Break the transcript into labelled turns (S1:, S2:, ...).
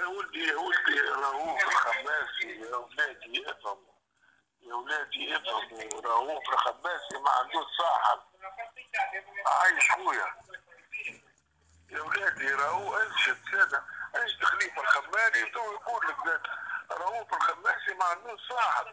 S1: يا ولدي يا ولدي رؤوف الخماسي يا ولادي افهموا يا ولادي افهموا رؤوف الخماسي ما عندوش صاحب. عايش خويا. يا ولادي راهو انشد سادة انشد خليفه الخماري تو يقول لك راهو رؤوف الخماسي ما عندوش صاحب.